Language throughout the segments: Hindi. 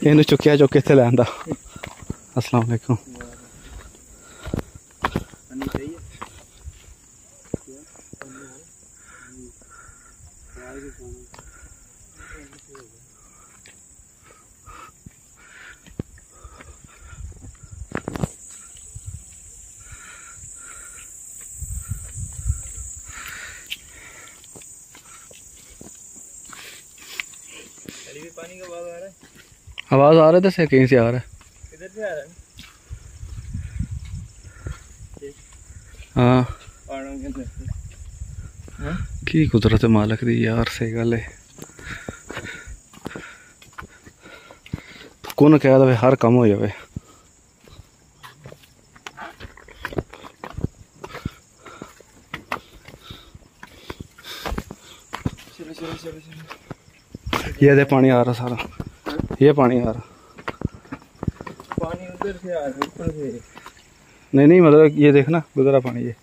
ਇਹਨੂੰ ਚੁੱਕਿਆ ਚੁੱਕ ਕੇ ਇੱਥੇ ਲੈ ਆਂਦਾ ਅਸਲਾਮ ਵਾਲੇਕੁਮ रहा है से कहीं से आ रहा है? इधर से आ रहा है। हाँ।, हाँ। की कुदरत मालक दी यार सही गल है। कौन कह दे हर कम हो जाए ये दे पानी आ रहा सारा। ये पानी आ रहा। नहीं नहीं मतलब ये देखना गुजरा पानी ये।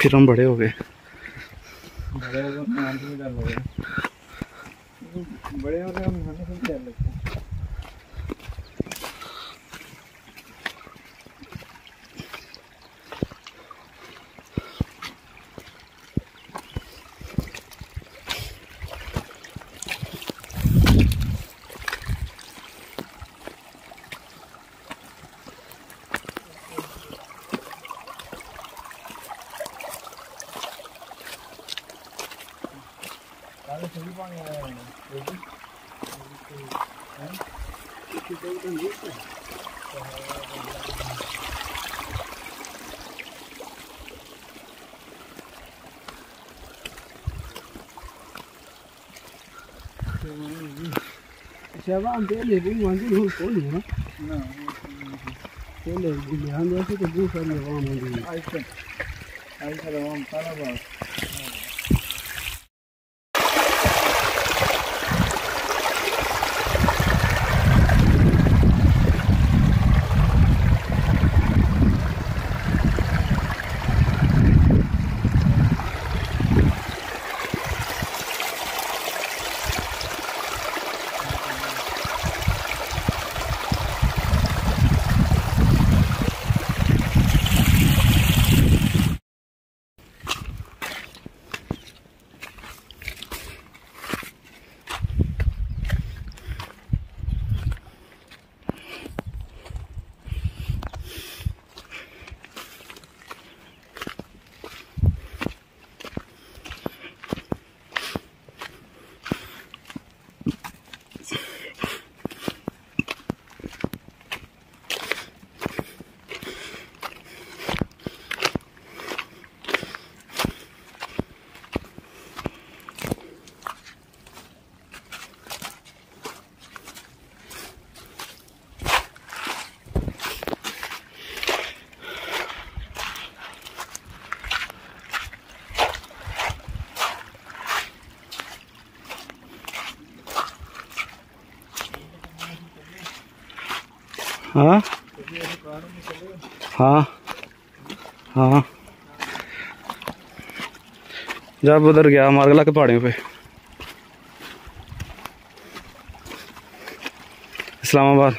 फिर हम बड़े हो गए। बड़े हो गए। Siapa ambil ni pun mungkin hukum ni, kan? Boleh, dia hanya satu bukan yang orang mungkin. Aisyah, Aisyah orang Taliban. हाँ? हाँ? हाँ? जब उधर गया मारगला के पहाड़ियों पे। इस्लामाबाद।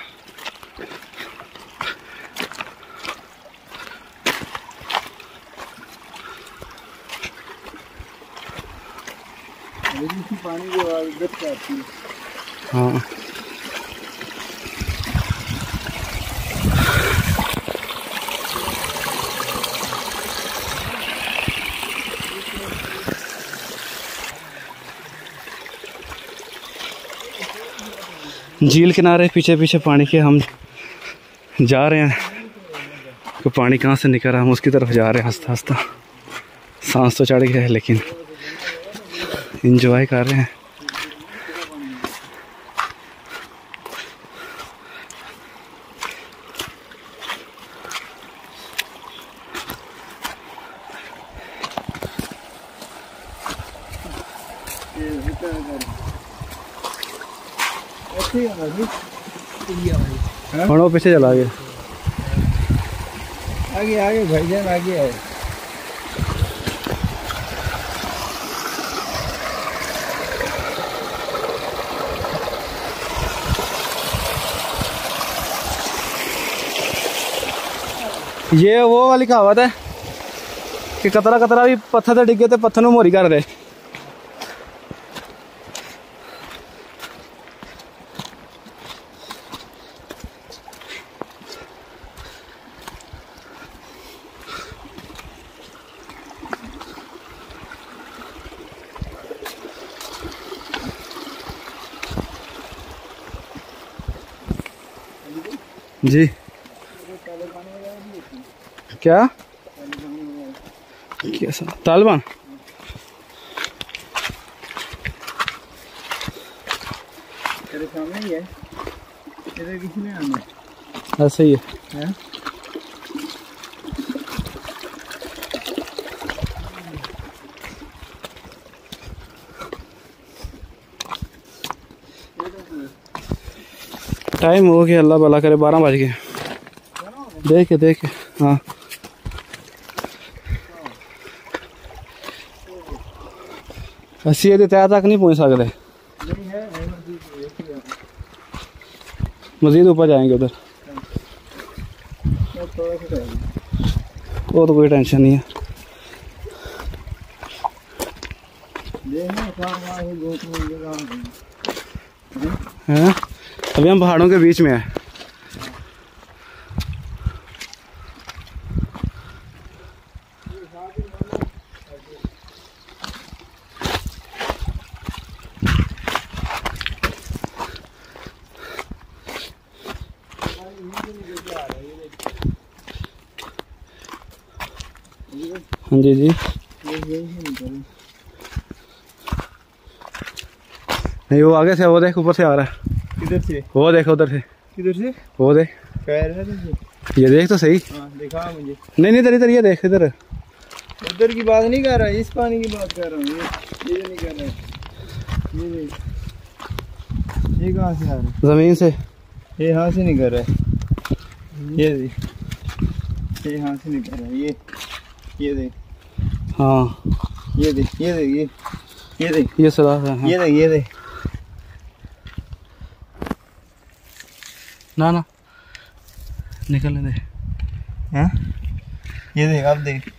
पानी हाँ। झील किनारे पीछे पीछे पानी के हम जा रहे हैं। तो पानी कहाँ से निकल रहा है? हम उसकी तरफ़ जा रहे हैं हंसता हंसता सांस तो चढ़ गया है, लेकिन इंजॉय कर रहे हैं। खड़ो पीछे चला गया आगे आगे भाईजान आगे आए। ये वो वाली कहावत है कि कतरा कतरा भी पत्थर से डिगे तो पत्थर मोहरी मोरी कर रहे क्या? कैसा तालिबान ऐसा है है। टाइम हो गया अल्लाह भला करे बारह बज गए। देखे देखे हाँ। सीधे तो तैयार तक नहीं पहुँच सकते। मजीद ऊपर जाएँगे उधर। वो तो कोई टेंशन नहीं है। हैं? अभी हम पहाड़ों के बीच में हैं। हाँ जी जी। नहीं वो आगे से वो देख ऊपर से आ रहा है। किधर से? वो देख उधर से। किधर से? वो देख। है ये देख तो सही। हाँ दिखा मुझे। नहीं नहीं इधर इधर ये देख इधर। उधर की बात नहीं कर रहा इस पानी की बात कर रहा हूँ ये ये नहीं कर रहा। ये देख। ये कहाँ से आ रहा है? ज़मीन से। ये यहाँ से नहीं कर रहा है। ये ये यहाँ से नहीं कर रहा है ये। ये देख। हाँ। ये देख ये देख ये ये देख। ये सलाह है हाँ। ये देख ये देख। ना ना। निकलने दे। हाँ? ये देख अब देख।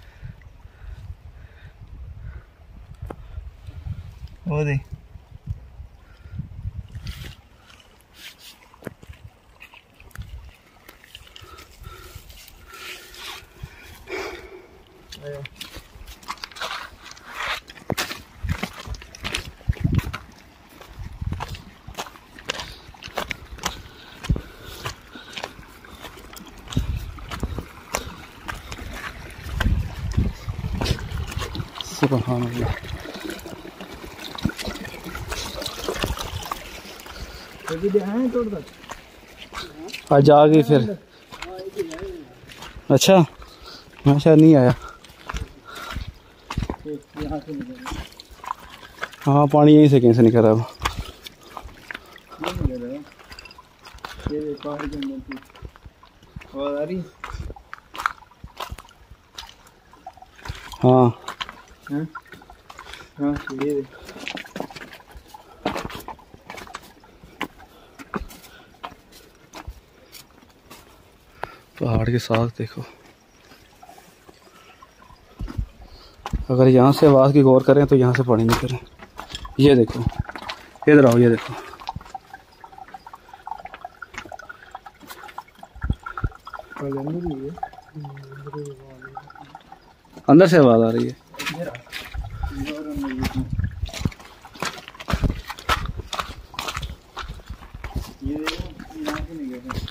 वो देख। तक आज आ गई फिर। अच्छा मैं शायद नहीं आया। हाँ पानी यहीं से कहीं से निकल रहा है ये निकल रहा है ये देख पहाड़ के अंदर की आवाज़ आ रही हाँ हाँ हाँ ये देख साथ देखो। अगर यहाँ से आवाज़ की गौर करें तो यहाँ से पानी है ये देखो, इधर आओ, ये देखो। अंदर से आवाज़ आ रही है इधर आ और अंदर भी है। ये देखो यहाँ से निकल रहा है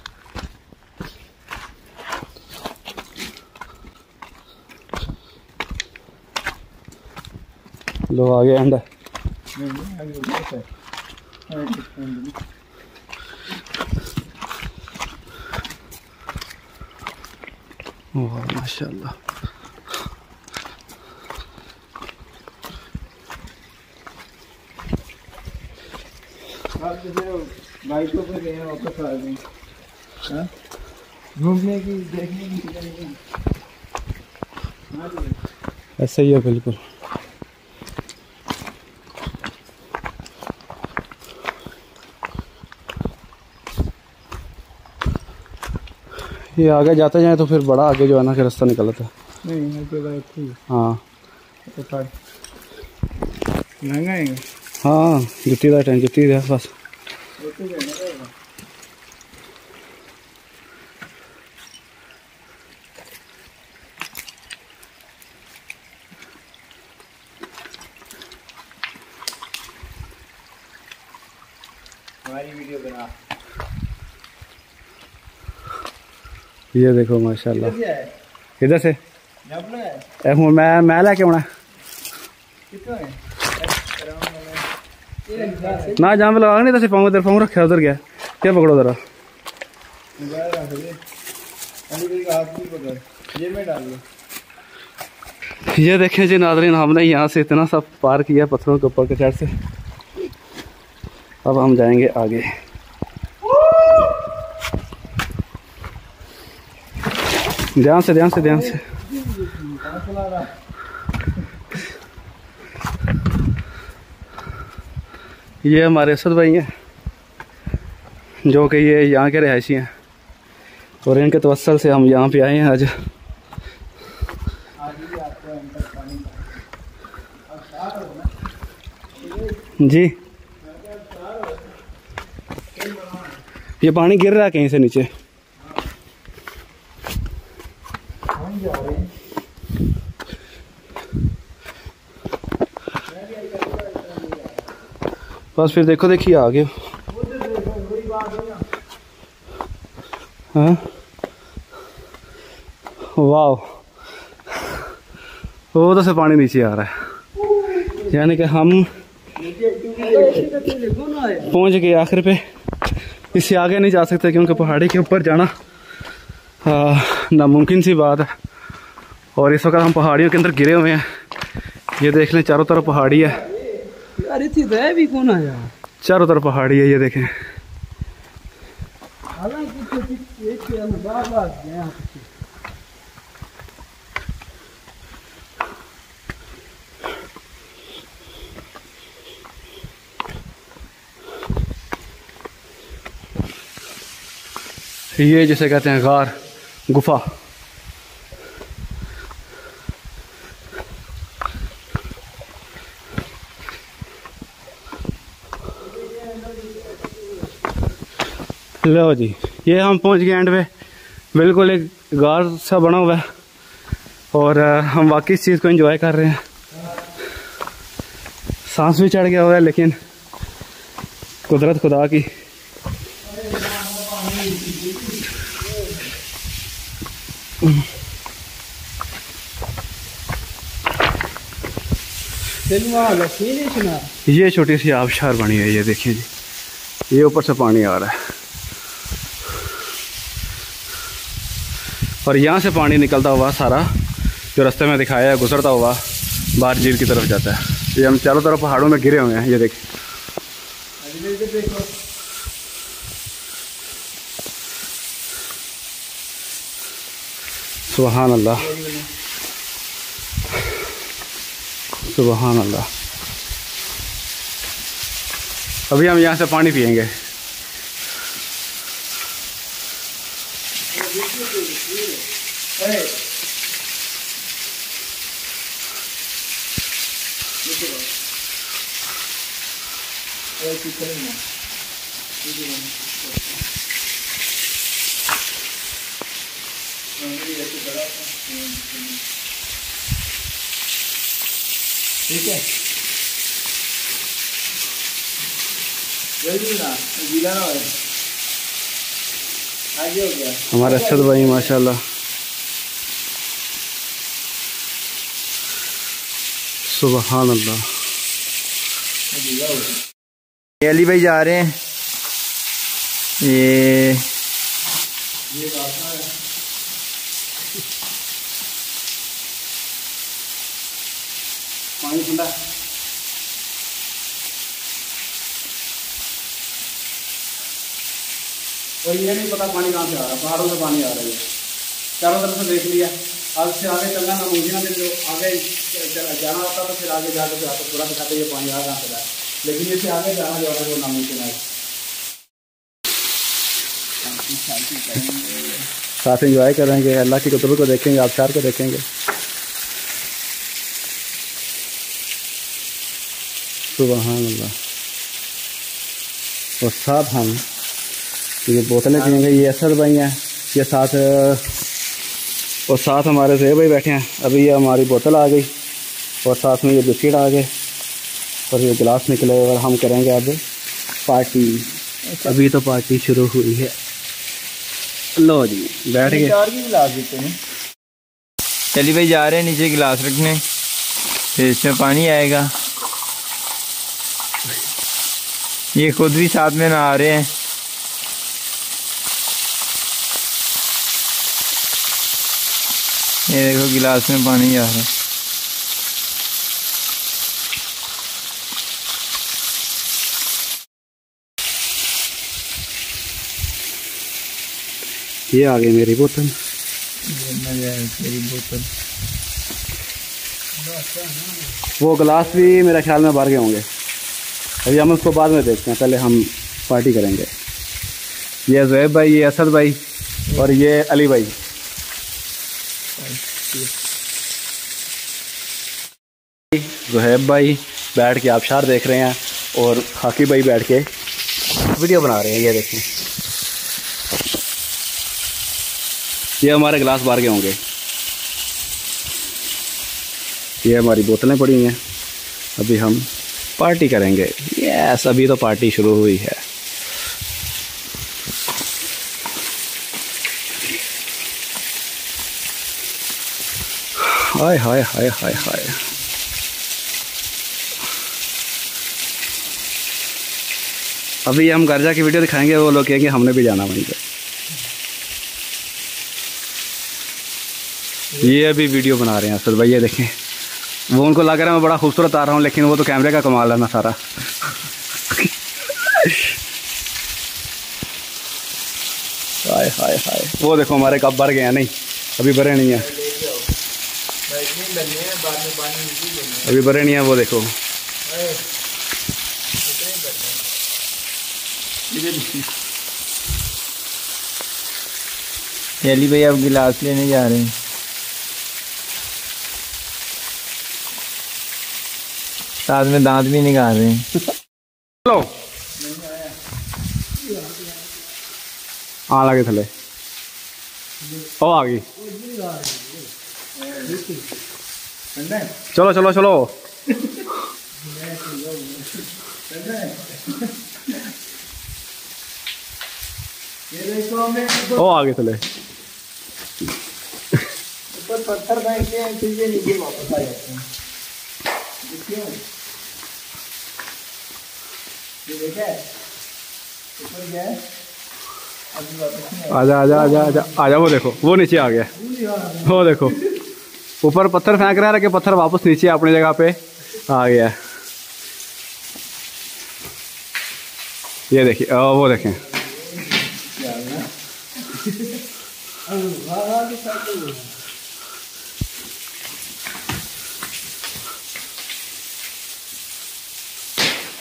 लो है, अंदर ही। वाह माशाल्लाह बाइकों पर गए हैं वापस आ गए हाँ? घूमने की देखने की है। ऐसा ही है बिल्कुल ये आगे जाते जाए तो फिर बड़ा आगे जो है ना कि रास्ता निकलता है। बाद ठीक हाँ। है है हाँ जुटी का टाइम जुत्ती है बस वो तो कहना पड़ेगा हमारी वीडियो बना ये देखो माशाल्लाह। किधर से है मैं मैं लेके आना ना? जाम लगा नहीं तो पाऊँ उधर पाऊँ रखे उधर गया। क्या पकड़ो जरा ये देखें जी नादरीन हमने यहाँ से इतना सा पार किया पत्थरों के ऊपर के साइड से। अब हम जाएँगे आगे। ध्यान से ध्यान से ध्यान से ये हमारे असद भाई हैं, जो कि ये यहाँ के रहायशी हैं। और इनके तवसल से हम यहाँ पे आए हैं आज। जी। ये पानी गिर रहा है कहीं से नीचे हम जा रहे हैं बस फिर देखो देखिए आ गए। हाँ? वाह वो तो से पानी नीचे आ रहा है। यानी कि हम पहुँच गए आखिर पे। इससे आगे नहीं जा सकते क्योंकि पहाड़ी के ऊपर जाना नामुमकिन सी बात है। और इस वक्त हम पहाड़ियों के अंदर गिरे हुए हैं। ये देख लें, चारों तरफ़ पहाड़ी है। यार इतनी भी कौन आया? चारों तरफ़ पहाड़ी है ये देखें। हालाँकि तो ये जिसे कहते हैं गार गुफा। लो जी, ये हम पहुँच गए एंड पे। बिल्कुल एक गार सा बना हुआ है और हम वाकई इस चीज़ को एंजॉय कर रहे हैं। सांस भी चढ़ गया हुआ है, लेकिन कुदरत खुदा की। ये छोटी सी आबशार बनी है, ये देखिए जी। ये ऊपर से पानी आ रहा है। और यहाँ से पानी निकलता हुआ सारा जो रास्ते में दिखाया है, गुजरता हुआ बाहर झील की तरफ़ जाता है। ये हम चारों तरफ़ पहाड़ों में गिरे हुए हैं, ये देखो। सुबहान अल्लाह सुबहान अल्लाह अभी हम यहाँ से पानी पियेंगे। है ठीक है। जल्दी ना गीला ना हो। आगे हो गया। हमारे असद भाई माशाल्लाह। सुबहान अल्लाह। ये अली भाई जा रहे हैं। ये और ये नहीं पता पानी कहाँ से आ रहा, पहाड़ों से पानी आ रहा है। चारों तरफ़ से देख लिया। अब से आगे चलना ना मुमकिन है जो आगे जाना होता तो फिर आगे जाकर फिर आपको पूरा दिखाते ये पानी आ रहा है। लेकिन इससे आगे जाना जो है वो नामुमकिन है। साथ इंजॉय करेंगे, अल्लाह की कुतुब को देखेंगे, आबशार को देखेंगे। सुबह और साथ हम ये बोतलें पियेंगे, ये असद भाई हैं, ये साथ, और साथ हमारे जेब भाई बैठे हैं। अभी ये हमारी बोतल आ गई, और साथ में ये बिस्किट आ गए। और ये गिलास निकले और हम करेंगे अब पार्टी। अभी तो पार्टी शुरू हुई है। लो जी बैठ गए। गिलास चलिए भाई जा रहे हैं नीचे गिलास रखने। फिर इसमें पानी आएगा। ये खुद भी साथ में नहा रहे हैं। ये देखो गिलास में पानी आ रहा है। ये आ गई मेरी बोतल वो गिलास भी मेरे ख्याल में भर गए होंगे। अभी हम उसको बाद में देखते हैं, पहले हम पार्टी करेंगे। ये जैब भाई, ये असद भाई और ये अली भाई। जुहैब भाई बैठ के आबशार देख रहे हैं और हाकी भाई बैठ के वीडियो बना रहे हैं, ये देखें। ये हमारे गिलास बार के होंगे। ये हमारी बोतलें पड़ी हैं। अभी हम पार्टी करेंगे। यस, अभी तो पार्टी शुरू हुई है। हाय हाय हाय हाय हाय। अभी हम गर्जा की वीडियो दिखाएँगे, वो लोग कहेंगे हमने भी जाना वहीं पे। ये अभी वीडियो बना रहे हैं असद भाई, ये देखें। वो उनको लग रहा है मैं बड़ा खूबसूरत आ रहा हूँ, लेकिन वो तो कैमरे का कमाल है ना सारा। हाय हाय हाय। वो देखो हमारे कब भर हैं, नहीं, अभी भरे नहीं है। अभी भरे नहीं है, वो देखो। चलिए भाई अब गिलास लेने जा रहे हैं। साथ में दांत भी निकाल रहे हैं। चलो हाँ लगे थले। ओ आ गई। चलो चलो चलो। ओ आ गए थले। ऊपर पत्थर हैं फिर ये नीचे वापस आ जाते हैं। देखा है ऊपर गया है आजा आजा आजा आजा आजा वो देखो वो नीचे आ गया वो देखो ऊपर पत्थर फेंक रहा है कि पत्थर वापस नीचे अपनी जगह पे आ गया ये देखिए वो देखें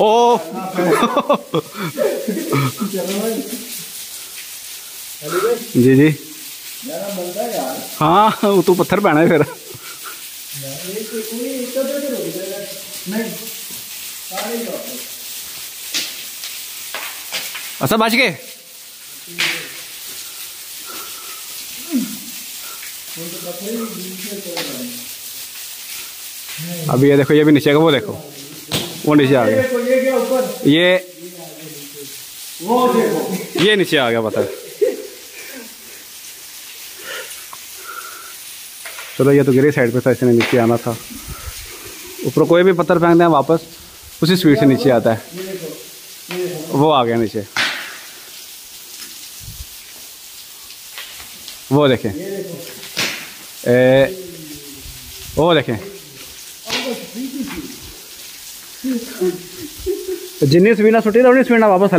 ओ जी जी। यार हाँ वो तो पत्थर पैना है फिर। तो तो अच्छा बच गए। अभी ये देखो ये भी नीचे का वो देखो। वो नीचे आ गया। ये ये वो देखो। ये नीचे आ गया पत्थर चलो ये तो गिरी साइड पे था इसने नीचे आना था। ऊपर कोई भी पत्थर फेंक दें वापस उसी स्पीड से नीचे आता है। वो आ गया नीचे। वो देखें। ए, वो देखें। जिन्नी स्पीड ना सुटी तो उन्नी स्पीड वापस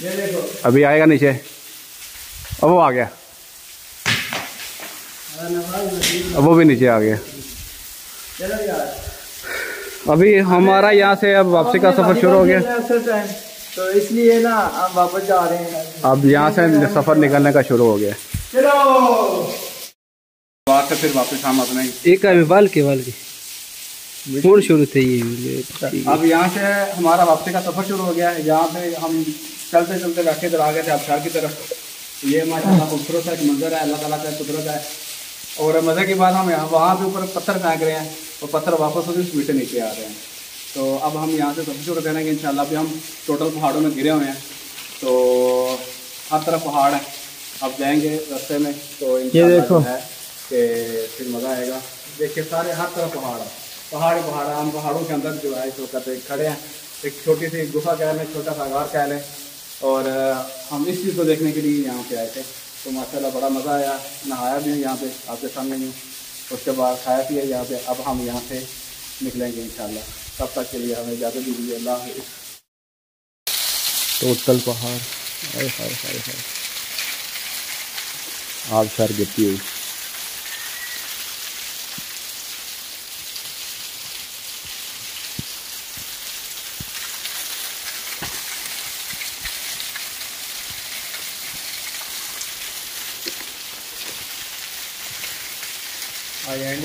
ये देखो अभी आएगा नीचे। अब वो आ गया। अब वो भी नीचे आ गया। अभी हमारा यहाँ से अब वापसी का सफ़र शुरू हो गया। तो इसलिए ना हम वापस जा रहे हैं। अब यहाँ से सफ़र निकलने का शुरू हो गया। चलो। से फिर वापस हम अपने एक है बाल के बाल के। कौन शुरू थे ये अब यहाँ से हमारा वापसी का सफ़र शुरू हो गया है। यहाँ पे हम चलते चलते बैठे इधर आ गए थे अबशार की तरफ़। ये माशाल्लाह खूबसूरत सा एक मंजर है अल्लाह ताला का कुदरत है। और मज़े की बात हम यहाँ वहाँ पे ऊपर पत्थर फेंक रहे हैं और पत्थर वापस उसी स्पीड से नीचे आ रहे हैं। तो अब हम यहाँ से सफ़र शुरू करेंगे इंशाल्लाह। अभी हम टोटल पहाड़ों में गिरे हुए हैं। तो हर तरफ़ पहाड़ है। अब जाएँगे रास्ते में तो इंशाल्लाह देखो। है फिर मज़ा आएगा देखिए सारे हर तरफ़ पहाड़ है पहाड़ पहाड़ हम पहाड़ों के अंदर जो है इस वक्त खड़े हैं एक छोटी सी गुफा कह लें छोटा सा गार कह लें और हम इस चीज़ को देखने के लिए यहाँ पे आए थे तो माशाल्लाह बड़ा मज़ा आया नहाया भी हूँ यहाँ पे आपके सामने ही उसके बाद खाया पिया यहाँ पे अब हम यहाँ से निकलेंगे इंशाल्लाह तब तक के लिए हमें इजाज़त दीजिए अल्लाह टोटल पहाड़ सर गिरती हुई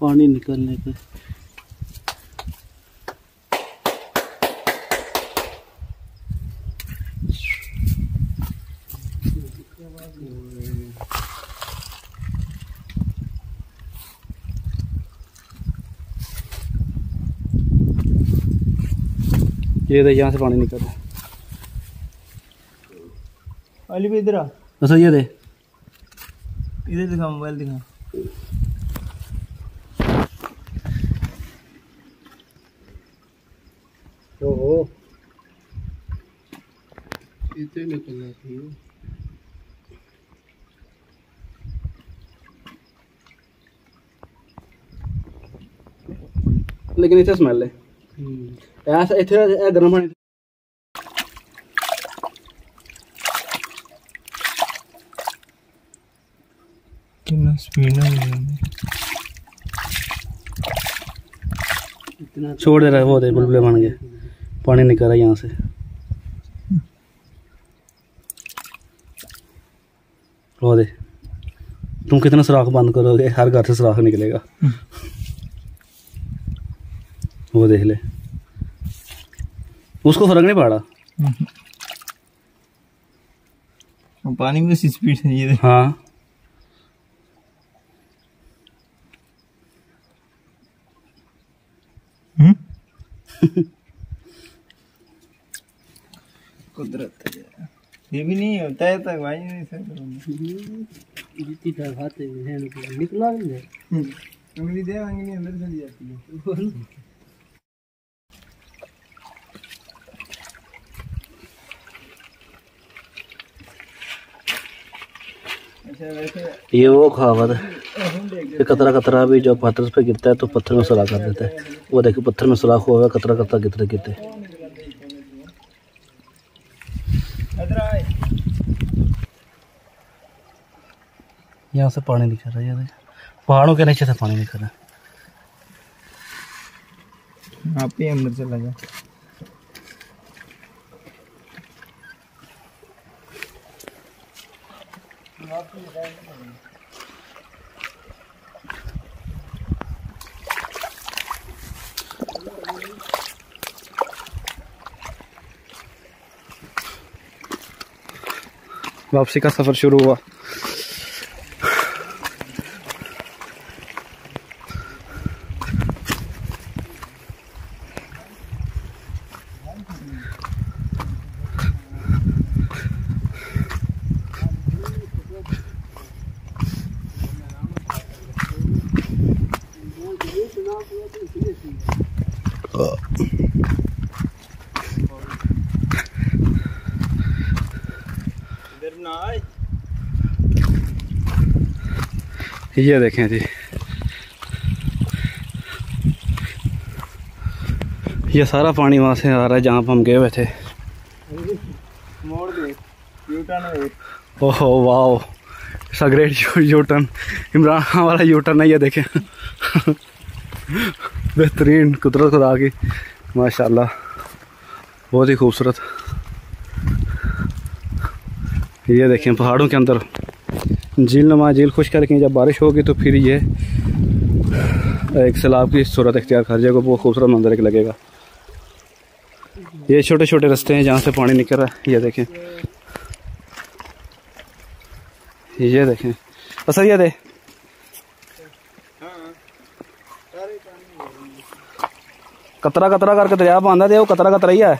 पानी निकलने के। ये देख यहाँ से पानी निकल। रहा है अली भी इधर आ। अच्छा ये दे इधर दिखा मोबाइल दिखा ओहो રીતે નીકળના चाहिए लेकिन इसे स्मेल है। ऐसा इतने गर्म पानी कितना स्पीड है। छोड़ दे रहा है वो दे बुलबुले बन गए। पानी निकल रहा है यहाँ से। वो दे। तुम कितना सुराख बंद करोगे? हर घर से सुराख निकलेगा। वो देख ले। उसको फ़र्क नहीं पड़ा? पानी में सी स्पीड है ये हाँ। कुदरत है। ये भी नहीं होता है तक भाई नहीं सर। निकला नहीं। है उंगली दे उंगली अंदर चली जाती है। अच्छा ये वो खावत है। ये कतरा कतरा भी जो पत्थर पे गिरता है तो पत्थर में सुराख कर देता है। वो देखो पत्थर में सुराख हुआ है कतरा कतरा गिरते गिरते यहाँ से पानी निकल रहा है पहाड़ों के नीचे से पानी निकल रहा है। आप अंदर चला जा वापसी का सफ़र शुरू हुआ। ये देखें जी। ये सारा पानी वहाँ से आ रहा है जहाँ पर हम गए हुए थे। ओहो a great U turn Imran Khan वाला टर्न है ये देखें। बेहतरीन कुदरत खुदा की। माशाल्लाह। बहुत ही खूबसूरत। ये देखें पहाड़ों के अंदर। झील नुमा झील, खुश करके जब बारिश होगी तो फिर ये, एक सैलाब की सूरत इख्तियार कर जाएगा, बहुत खूबसूरत मंजर एक लगेगा। ये छोटे छोटे रास्ते हैं जहाँ से पानी निकल रहा है। ये देखें। ये देखें। असर ये दे कतरा कतरा करके दरिया पांदा दे कतरा कतरा ही है।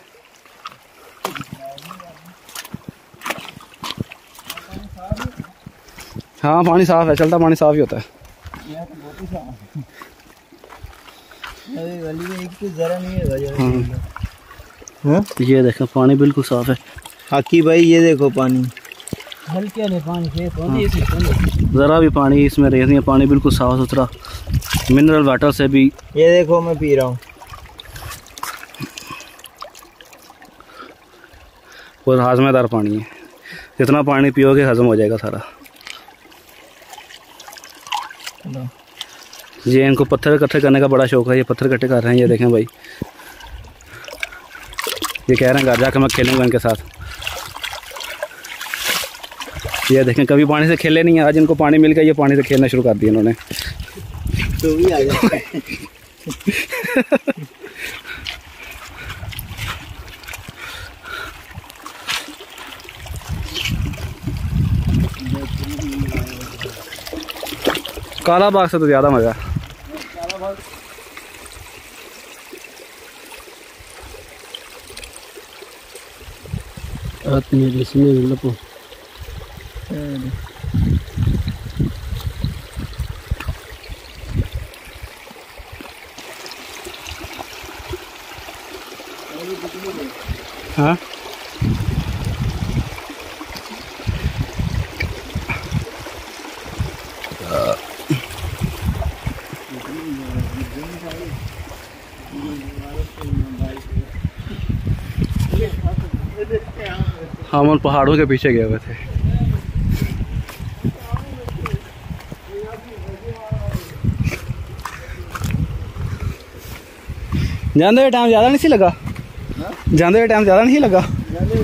हाँ पानी साफ़ है चलता पानी साफ़ ही होता है। तो ही। साफ़ अरे गली में एक तो जरा नहीं हाँ। हाँ ये देखें पानी बिल्कुल साफ़ है। हाकी भाई ये देखो पानी। हल्के पानी पानी। ज़रा भी पानी इसमें रेत नहीं है पानी बिल्कुल साफ़ सुथरा। मिनरल वाटर से भी ये देखो मैं पी रहा हूँ। और हाजमेदार पानी है। जितना पानी पियोगे हजम हो जाएगा सारा। ये इनको पत्थर इकट्ठे करने का बड़ा शौक है ये पत्थर इकट्ठे कर रहे हैं ये देखें भाई। ये कह रहे हैं घर जाकर मैं खेलूँगा इनके साथ। ये देखें कभी पानी से खेले नहीं है आज इनको पानी मिल गया ये पानी से खेलना शुरू कर दिया इन्होंने। तो भी आ काला बाग से तो ज़्यादा मज़ा है। हाँ हम उन पहाड़ों के पीछे गए हुए थे। जाते हुए टाइम ज़्यादा नहीं सी लगा? जाते हुए टाइम ज़्यादा नहीं लगा? जाने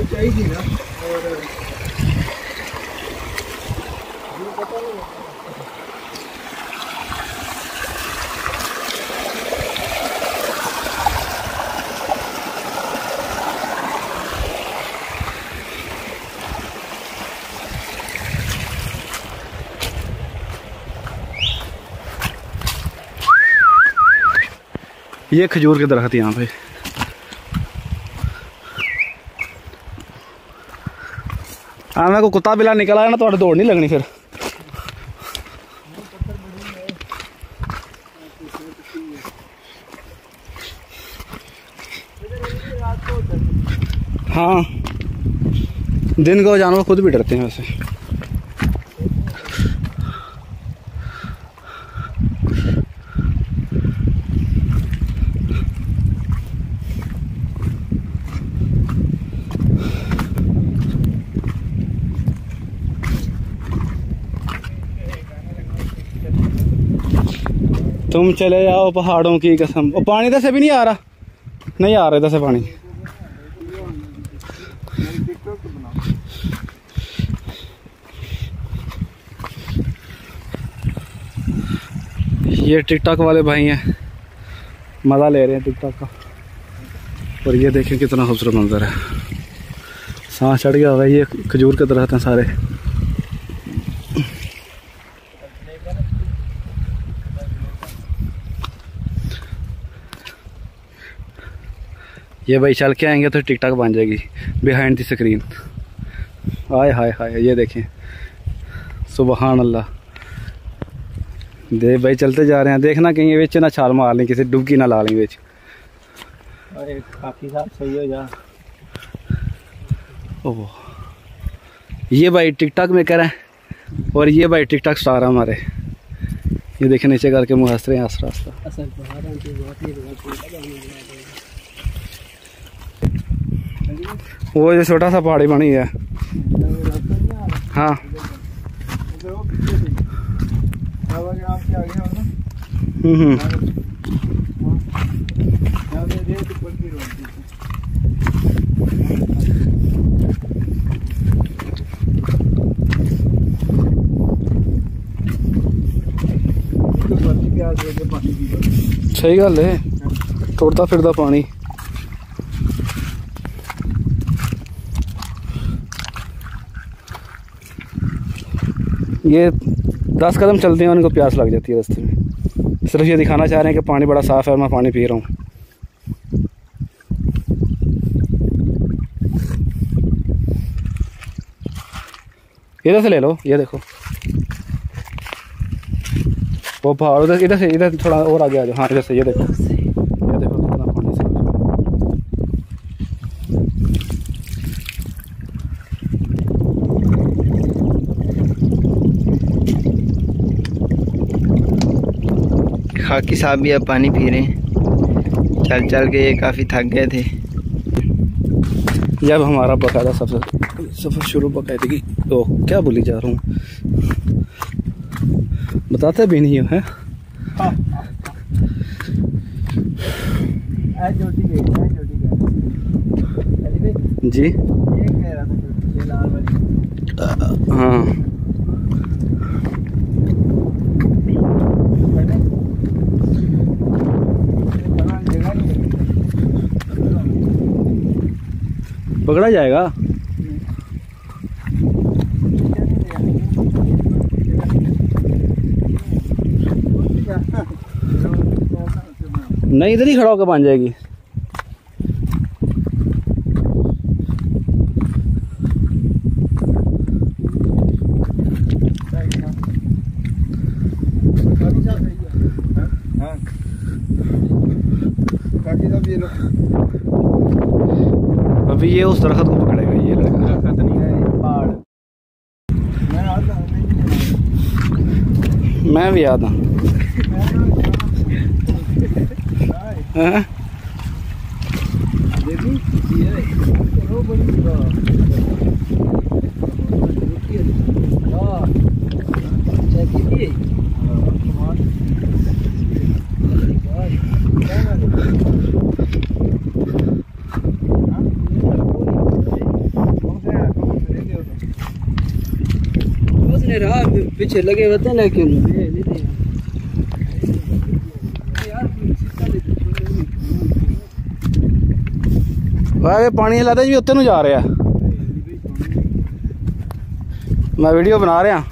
ये खजूर के दरख्त यहाँ पे। हाँ मेरे को कुत्ता बिला निकल आया ना तो दौड़ नहीं लगनी फिर। हाँ। दिन को जानवर खुद भी डरते हैं वैसे। तुम चले जाओ पहाड़ों की कसम। वो पानी इधर से भी नहीं आ रहा? नहीं आ रहा इधर से पानी। ये टिकटॉक वाले भाई हैं। मज़ा ले रहे हैं टिकटॉक का। और ये देखें कितना खूबसूरत मंजर है। सांस चढ़ गया हुआ ये खजूर के दरख्त हैं सारे। ये भाई चल के आएँगे तो टिकटॉक बन जाएगी बिहाइंड द स्क्रीन हाय हाय हाय ये देखें। सुबहान अल्लाह दे भाई चलते जा रहे हैं। देखना कहीं बिच ना छाल मार ली किसी डुबकी ना ला ली बिच अरे साहब सही हो जा। ओह। ये भाई टिकटॉक मेकर है और ये भाई टिकटॉक स्टार है हमारे। ये देखे नीचे करके मुँह हंस रहे हैं आस्ता आस्ता असल पहाड़ों की बहुत ही वो जो छोटा सा पहाड़ी बनी है। हाँ। हम्म हम्म। सही गल है। टुरदा ये दस कदम चलते हैं, उनको प्यास लग जाती है रास्ते में। सिर्फ़ ये दिखाना चाह रहे हैं कि पानी बड़ा साफ़ है, और मैं पानी पी रहा हूँ। इधर से ले लो, ये देखो। वो पहाड़, उधर इधर से, इधर थोड़ा और आगे आ जाओ। हाँ इधर से, ये देखो ये देखो कितना पानी साफ़ खाकी साहब भी अब पानी पी रहे हैं। चल चल के ये काफ़ी थक गए थे। जब हमारा बकायदा सफ़र सफ़र शुरू बाकायदगी तो क्या बोली जा रहा हूँ? बताते भी नहीं हो है? जी। ये कह रहा था जोटी ये लाल वाली। हाँ। पकड़ा जाएगा। नहीं इधर ही खड़ा होकर बन जाएगी। अभी ये उस दरख्त को पकड़ेगा ये लड़का। मैं भी आता हाँ? उसने रहा पीछे लगे होते हैं लेकिन वाह पानी लादा जी उत्ते ਨੂੰ ਜਾ ਰਿਹਾ ਮੈਂ ਵੀਡੀਓ ਬਣਾ ਰਿਹਾ